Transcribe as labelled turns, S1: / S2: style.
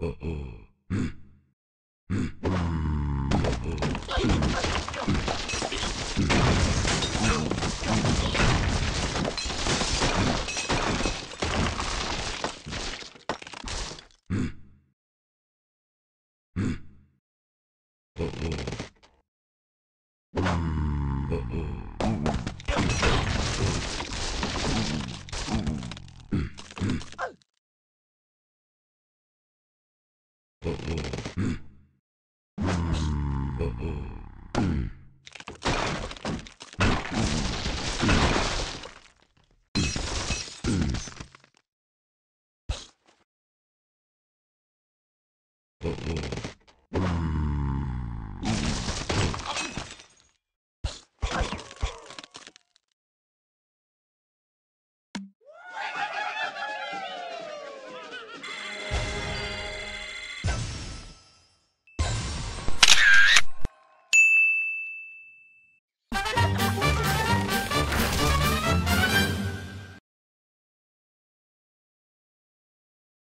S1: Uh-oh. Oh,